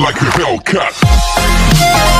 like a Hellcat.